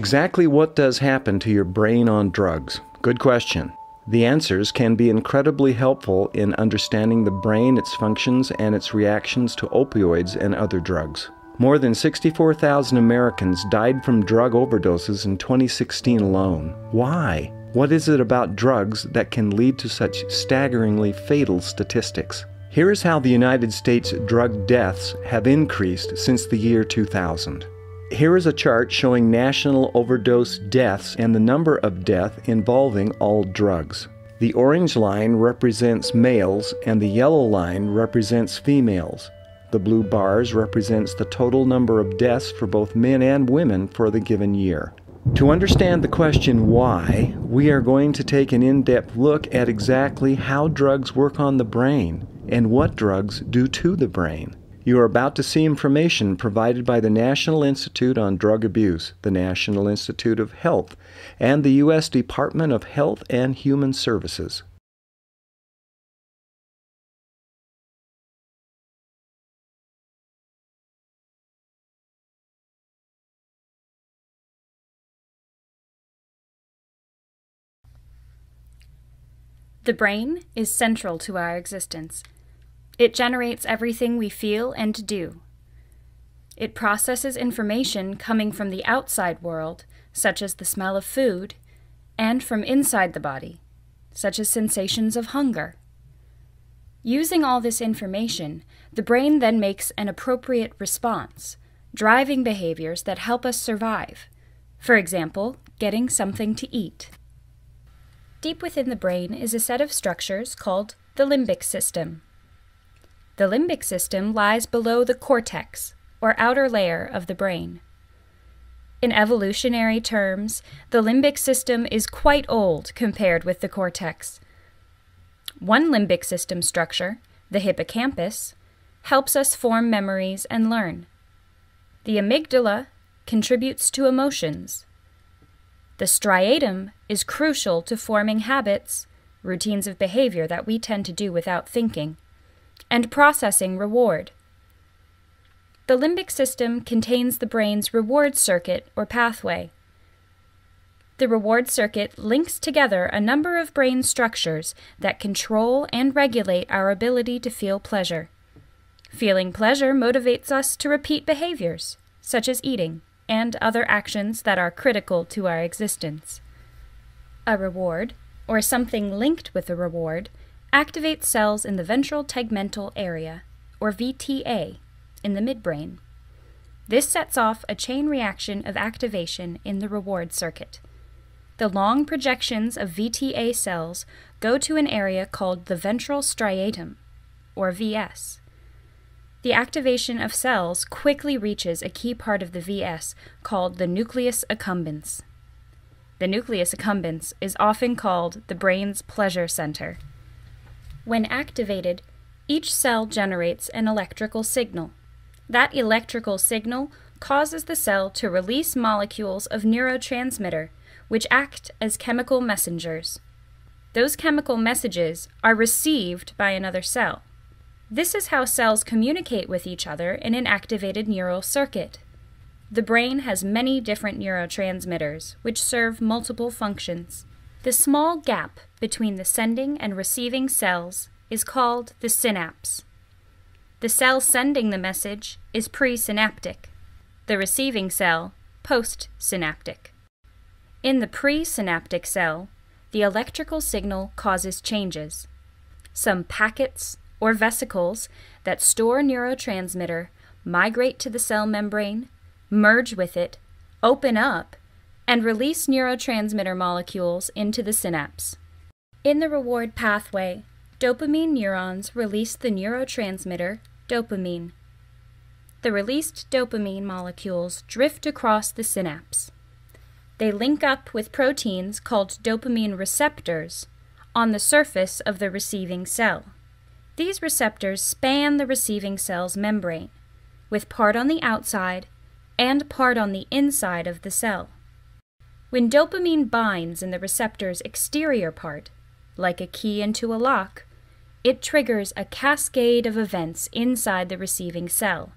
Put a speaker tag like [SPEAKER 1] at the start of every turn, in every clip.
[SPEAKER 1] Exactly what does happen to your brain on drugs? Good question. The answers can be incredibly helpful in understanding the brain, its functions, and its reactions to opioids and other drugs. More than 64,000 Americans died from drug overdoses in 2016 alone. Why? What is it about drugs that can lead to such staggeringly fatal statistics? Here is how the United States drug deaths have increased since the year 2000. Here is a chart showing national overdose deaths and the number of deaths involving all drugs. The orange line represents males and the yellow line represents females. The blue bars represents the total number of deaths for both men and women for the given year. To understand the question why, we are going to take an in-depth look at exactly how drugs work on the brain and what drugs do to the brain. You are about to see information provided by the National Institute on Drug Abuse, the National Institute of Health, and the U.S. Department of Health and Human Services.
[SPEAKER 2] The brain is central to our existence. It generates everything we feel and do. It processes information coming from the outside world, such as the smell of food, and from inside the body, such as sensations of hunger. Using all this information, the brain then makes an appropriate response, driving behaviors that help us survive. For example, getting something to eat. Deep within the brain is a set of structures called the limbic system. The limbic system lies below the cortex, or outer layer of the brain. In evolutionary terms, the limbic system is quite old compared with the cortex. One limbic system structure, the hippocampus, helps us form memories and learn. The amygdala contributes to emotions. The striatum is crucial to forming habits, routines of behavior that we tend to do without thinking and processing reward. The limbic system contains the brain's reward circuit or pathway. The reward circuit links together a number of brain structures that control and regulate our ability to feel pleasure. Feeling pleasure motivates us to repeat behaviors, such as eating, and other actions that are critical to our existence. A reward, or something linked with a reward, activates cells in the ventral tegmental area, or VTA, in the midbrain. This sets off a chain reaction of activation in the reward circuit. The long projections of VTA cells go to an area called the ventral striatum, or VS. The activation of cells quickly reaches a key part of the VS called the nucleus accumbens. The nucleus accumbens is often called the brain's pleasure center. When activated, each cell generates an electrical signal. That electrical signal causes the cell to release molecules of neurotransmitter, which act as chemical messengers. Those chemical messages are received by another cell. This is how cells communicate with each other in an activated neural circuit. The brain has many different neurotransmitters, which serve multiple functions. The small gap between the sending and receiving cells is called the synapse. The cell sending the message is presynaptic, the receiving cell postsynaptic. In the presynaptic cell, the electrical signal causes changes. Some packets or vesicles that store neurotransmitter migrate to the cell membrane, merge with it, open up, and release neurotransmitter molecules into the synapse. In the reward pathway, dopamine neurons release the neurotransmitter dopamine. The released dopamine molecules drift across the synapse. They link up with proteins called dopamine receptors on the surface of the receiving cell. These receptors span the receiving cell's membrane, with part on the outside and part on the inside of the cell. When dopamine binds in the receptor's exterior part, like a key into a lock, it triggers a cascade of events inside the receiving cell.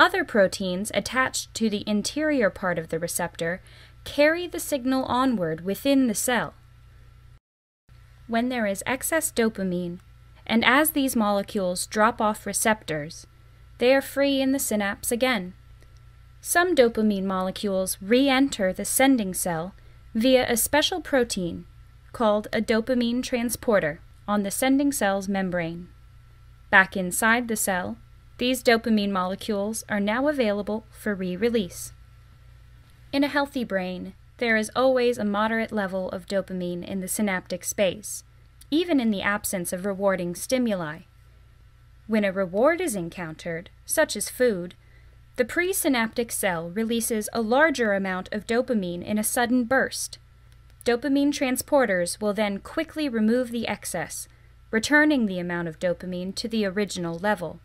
[SPEAKER 2] Other proteins attached to the interior part of the receptor carry the signal onward within the cell. When there is excess dopamine, and as these molecules drop off receptors, they are free in the synapse again. Some dopamine molecules re enter the sending cell via a special protein called a dopamine transporter on the sending cell's membrane. Back inside the cell, these dopamine molecules are now available for re release. In a healthy brain, there is always a moderate level of dopamine in the synaptic space, even in the absence of rewarding stimuli. When a reward is encountered, such as food, the presynaptic cell releases a larger amount of dopamine in a sudden burst. Dopamine transporters will then quickly remove the excess, returning the amount of dopamine to the original level.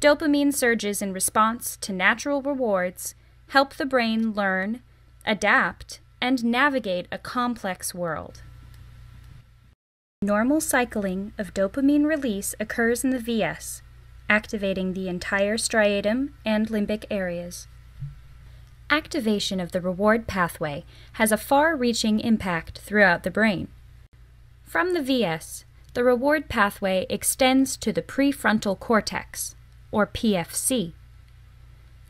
[SPEAKER 2] Dopamine surges in response to natural rewards help the brain learn, adapt, and navigate a complex world. Normal cycling of dopamine release occurs in the VS, activating the entire striatum and limbic areas. Activation of the reward pathway has a far reaching impact throughout the brain. From the VS, the reward pathway extends to the prefrontal cortex, or PFC.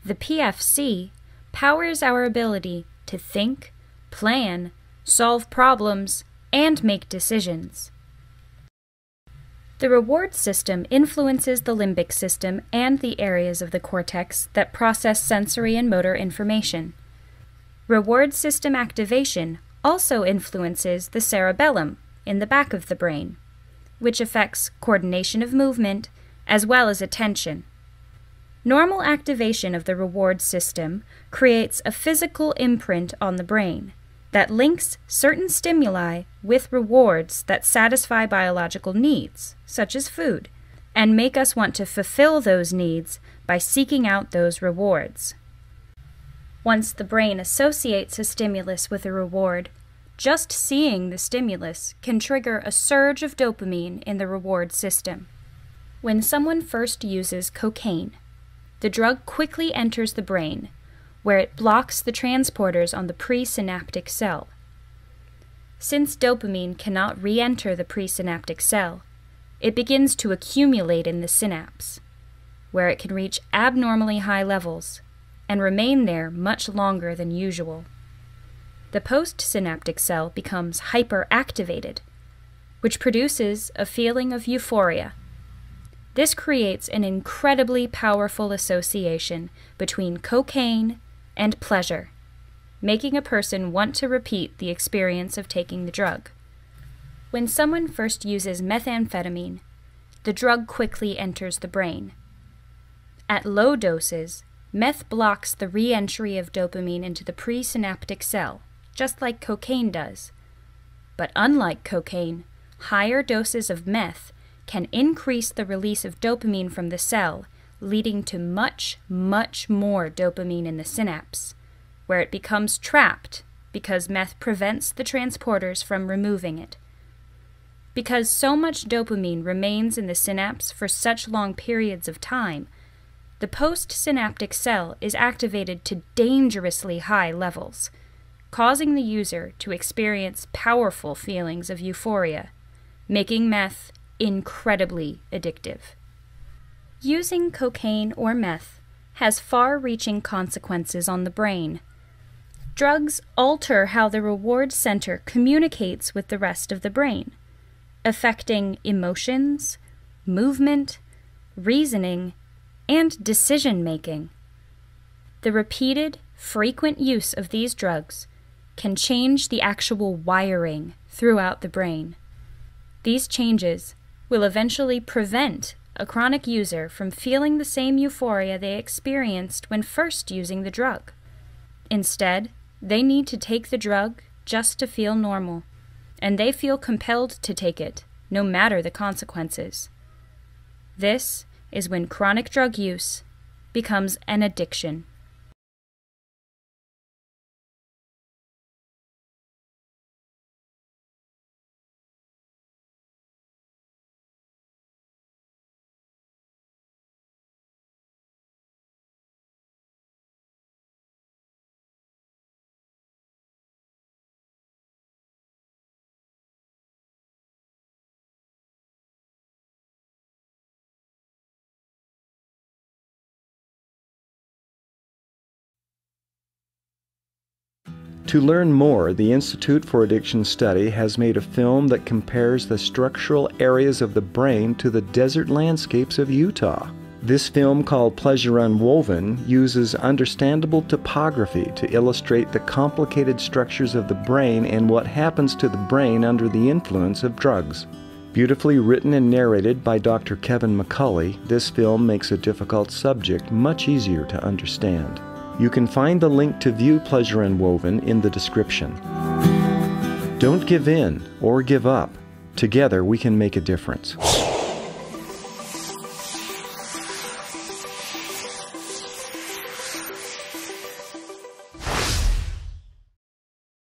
[SPEAKER 2] The PFC powers our ability to think, plan, solve problems, and make decisions. The reward system influences the limbic system and the areas of the cortex that process sensory and motor information. Reward system activation also influences the cerebellum in the back of the brain, which affects coordination of movement as well as attention. Normal activation of the reward system creates a physical imprint on the brain that links certain stimuli with rewards that satisfy biological needs, such as food, and make us want to fulfill those needs by seeking out those rewards. Once the brain associates a stimulus with a reward, just seeing the stimulus can trigger a surge of dopamine in the reward system. When someone first uses cocaine, the drug quickly enters the brain, where it blocks the transporters on the presynaptic cell. Since dopamine cannot re enter the presynaptic cell, it begins to accumulate in the synapse, where it can reach abnormally high levels and remain there much longer than usual. The postsynaptic cell becomes hyperactivated, which produces a feeling of euphoria this creates an incredibly powerful association between cocaine and pleasure, making a person want to repeat the experience of taking the drug. When someone first uses methamphetamine, the drug quickly enters the brain. At low doses, meth blocks the re entry of dopamine into the presynaptic cell, just like cocaine does. But unlike cocaine, higher doses of meth can increase the release of dopamine from the cell, leading to much, much more dopamine in the synapse, where it becomes trapped because meth prevents the transporters from removing it. Because so much dopamine remains in the synapse for such long periods of time, the postsynaptic cell is activated to dangerously high levels, causing the user to experience powerful feelings of euphoria, making meth incredibly addictive. Using cocaine or meth has far reaching consequences on the brain. Drugs alter how the reward center communicates with the rest of the brain, affecting emotions, movement, reasoning, and decision making. The repeated, frequent use of these drugs can change the actual wiring throughout the brain. These changes will eventually prevent a chronic user from feeling the same euphoria they experienced when first using the drug. Instead, they need to take the drug just to feel normal, and they feel compelled to take it, no matter the consequences. This is when chronic drug use becomes an addiction.
[SPEAKER 1] To learn more, the Institute for Addiction Study has made a film that compares the structural areas of the brain to the desert landscapes of Utah. This film, called Pleasure Unwoven, uses understandable topography to illustrate the complicated structures of the brain and what happens to the brain under the influence of drugs. Beautifully written and narrated by Dr. Kevin McCauley, this film makes a difficult subject much easier to understand. You can find the link to view Pleasure Unwoven in the description. Don't give in or give up. Together we can make a difference.